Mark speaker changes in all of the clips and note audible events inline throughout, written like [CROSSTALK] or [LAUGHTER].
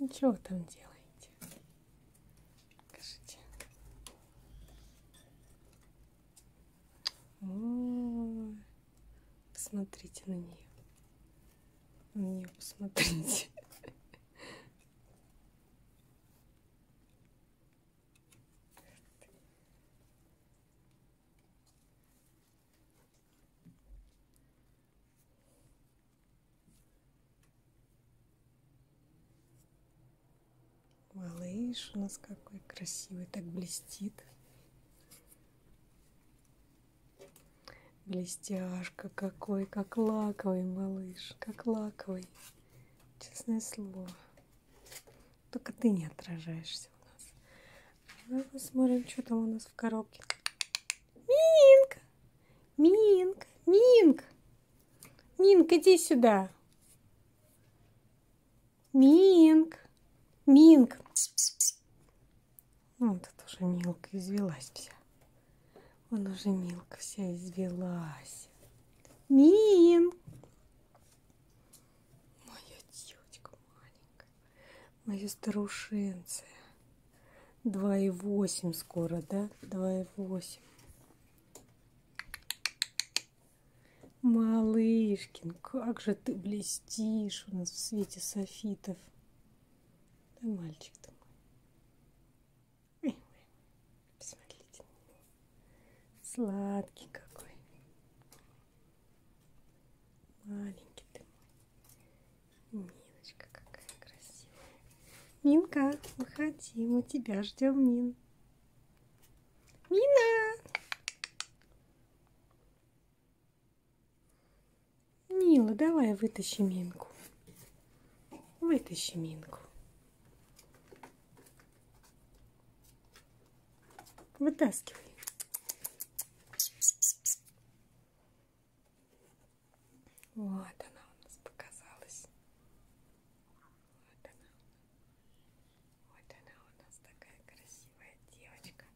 Speaker 1: Ничего там делаете? Скажите. Посмотрите на нее. На нее посмотрите. Малыш у нас какой красивый, так блестит. Блестяшка какой, как лаковый малыш, как лаковый. Честное слово. Только ты не отражаешься у нас. Давай посмотрим, что там у нас в коробке. Минка! Минка! Минка! Минка, иди сюда. Минк! Минк! Вот тут уже Милка извелась вся. Вон уже Милка вся извелась. Мин! Моя девочка маленькая. Моя старушенция. Два и восемь скоро, да? Два и восемь. Малышкин, как же ты блестишь у нас в свете софитов. Да, мальчик ты мой. Ой, ой, посмотрите на него. Сладкий какой. Маленький ты мой. Миночка какая красивая. Минка, выходи, мы тебя ждем, Мин. Мина! Мила, давай вытащи Минку. Вытащи Минку. Вытаскивай. Вот она у нас показалась. Вот она. Вот она у нас такая красивая девочка.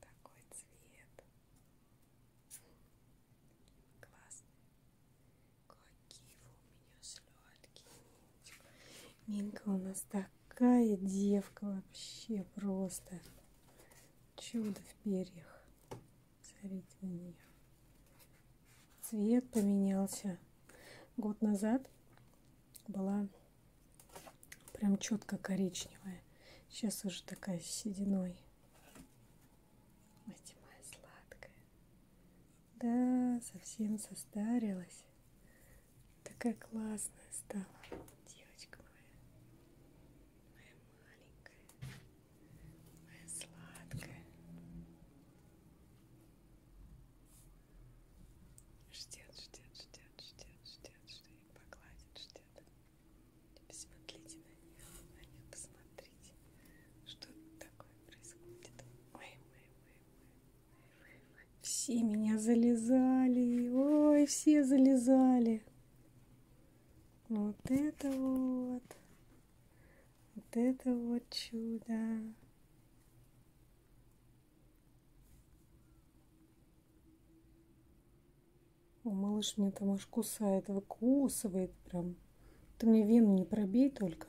Speaker 1: Такой цвет. Классный. Какие у меня сладкие. Минка у нас такая девка вообще просто. Чудо в перьях. Смотрите на нее. Цвет поменялся. Год назад была прям четко коричневая. Сейчас уже такая с сединой. Мать моя сладкая. Да, совсем состарилась. Такая классная стала. Девочка моя. Моя маленькая. Моя сладкая. Ждет, ждет, ждет, ждет, ждет, что ее погладят, ждет. Посмотрите на нее, на нее посмотрите, что такое происходит. Ой, ой, ой, ой, ой, ой. Все меня залезали, ой, все залезали. Вот это вот, вот это вот чудо. О, малыш меня там аж кусает, выкусывает прям. Ты мне вену не пробей только.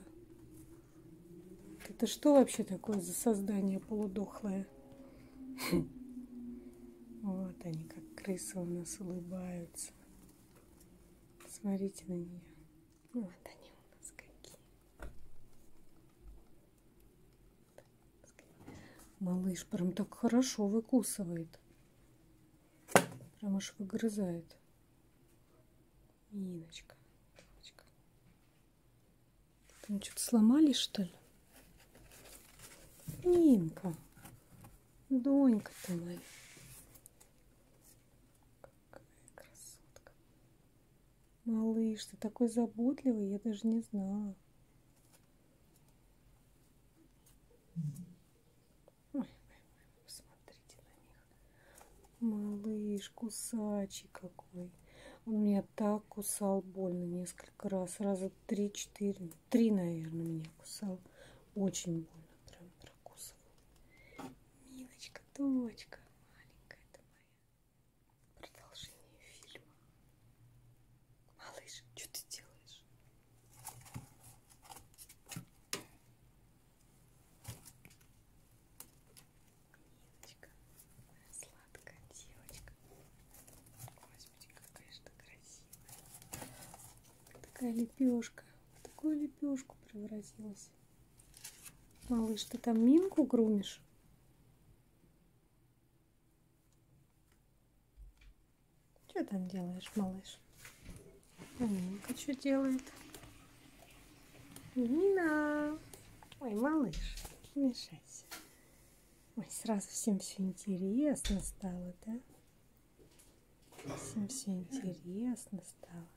Speaker 1: Это что вообще такое за создание полудохлое? [LAUGHS] Вот они, как крысы у нас улыбаются. Смотрите на нее. Вот они у нас какие. Малыш прям так хорошо выкусывает. Прям аж выгрызает. Ниночка. Там что-то сломали, что ли? Нинка, Донька ты моя. Какая красотка. Малыш, ты такой заботливый, я даже не знала. Посмотрите на них. Малыш, кусачий какой. Он меня так кусал больно несколько раз. Раза три-четыре. Три, наверное, меня кусал. Очень больно прям прокусывал. Милочка, дочка, маленькая ты моя. Продолжение фильма. Малыш, что ты делаешь? Такая лепешка. В такую лепешку превратилась. Малыш, ты там минку грумишь? Что там делаешь, малыш? А Минка что делает? Нина! Ой, малыш, не мешайся. Ой, сразу всем все интересно стало, да? Всем все интересно стало.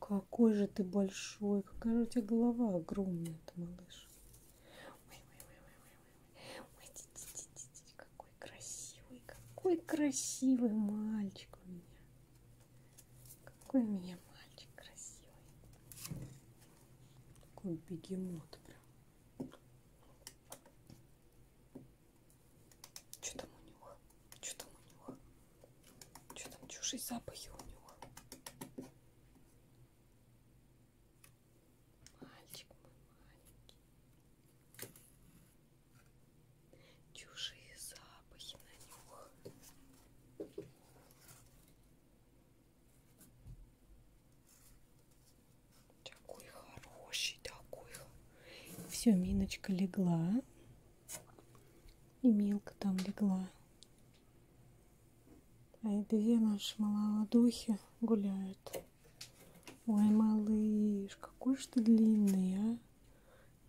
Speaker 1: Какой же ты большой, какая же у тебя голова огромная-то, малыш. Ой, ой, ой, ой, ой, ой, ой, какой красивый, какой красивый мальчик у меня. Какой у меня мальчик красивый. Такой бегемот прям. Что там у него? Что там у него? Что там чужие запахи у него? Мальчик мой маленький. Чужие запахи на нюх. Такой хороший, такой. Все, Миночка легла. И Милка там легла. А и две наши молодухи гуляют. Ой, малыш, какой же ты длинный, а?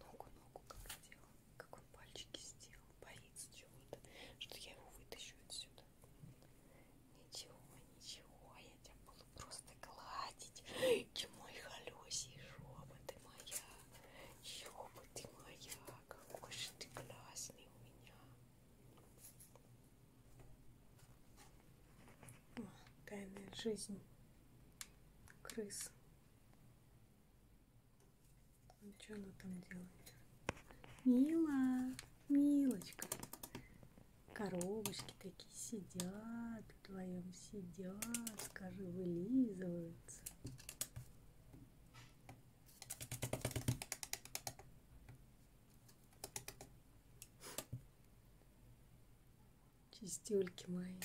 Speaker 1: Ногу, ногу как сделал. Как он пальчики сделал. Боится чего-то. Что я его вытащу отсюда. Ничего, ничего. Я тебя буду просто гладить. Ты мой холесий жоба, ты моя. Жоба, ты моя. Какой же ты классный у меня. О, Тайная жизнь крыс. Ну, что она там делает? Мила, милочка. Коробочки такие сидят, вдвоем сидят, скажи, вылизываются. Чистюльки мои.